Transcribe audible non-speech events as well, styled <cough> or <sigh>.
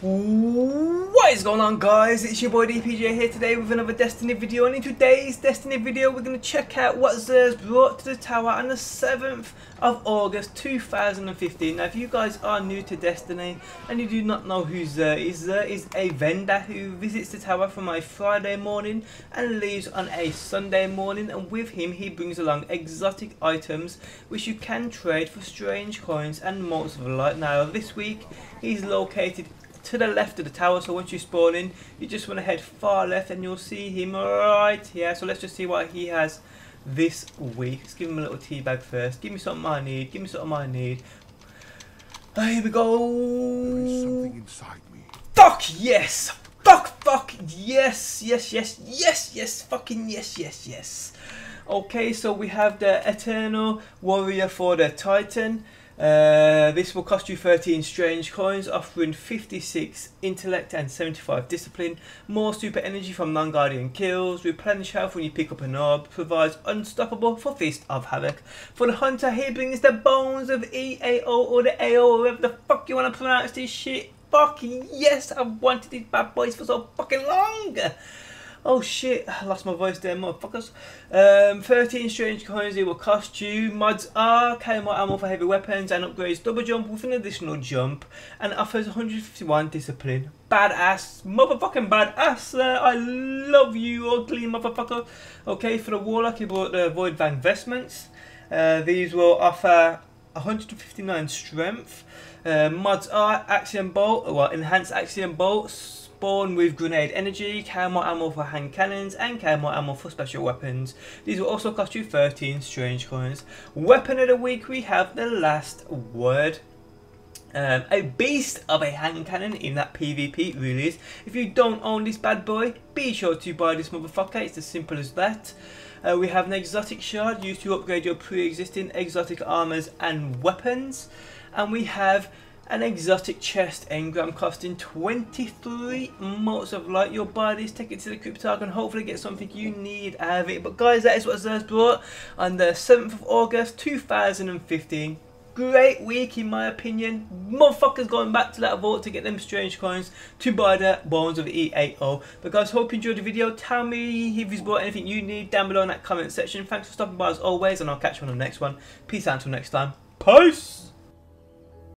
What is going on guys, it's your boy DPJ here today with another Destiny video and in today's Destiny video we're going to check out what Xur's brought to the tower on the 7th of August 2015. Now if you guys are new to Destiny and you do not know who Xur is, Xur is a vendor who visits the tower from a Friday morning and leaves on a Sunday morning and with him he brings along exotic items which you can trade for strange coins and motes of light. Now this week he's located to the left of the tower so once you spawn in you just want to head far left and you'll see him right here. So let's just see what he has this week. Let's give him a little tea bag first. Give me something I need. Give me something I need. Oh, here we go. There is something inside me. Fuck yes. Fuck fuck yes. Yes yes yes yes. Fucking yes yes yes. Okay so we have the eternal warrior for the titan uh, this will cost you 13 strange coins, offering 56 intellect and 75 discipline, more super energy from non-guardian kills, replenish health when you pick up an orb, provides unstoppable for Fist of Havoc. For the hunter, he brings the bones of EAO or the AO, whatever the fuck you want to pronounce this shit. Fuck yes, I've wanted these bad boys for so fucking long. Oh shit, <sighs> I lost my voice there, motherfuckers. Um, 13 strange coins it will cost you. Mods are KMO ammo for heavy weapons and upgrades double jump with an additional jump and offers 151 discipline. Badass, motherfucking badass. Uh, I love you, ugly motherfucker. Okay, for the warlock, you bought the Voidfang Vestments. Uh, these will offer 159 strength. Uh, mods are Axion Bolt, well, enhanced Axion Bolts Spawn with grenade energy, camo ammo for hand cannons, and camo ammo for special weapons. These will also cost you 13 strange coins. Weapon of the week, we have the last word. Um, a beast of a hand cannon in that PvP really is. If you don't own this bad boy, be sure to buy this motherfucker. It's as simple as that. Uh, we have an exotic shard used to upgrade your pre-existing exotic armors and weapons. And we have an exotic chest engram costing 23 motes of light. You'll buy this, take it to the Cryptarch and hopefully get something you need out of it. But guys, that is what Xur's brought on the 7th of August 2015. Great week in my opinion. Motherfuckers going back to that vault to get them strange coins to buy the bones of EAO. But guys, hope you enjoyed the video. Tell me if you've bought anything you need down below in that comment section. Thanks for stopping by as always and I'll catch you on the next one. Peace out until next time. Peace!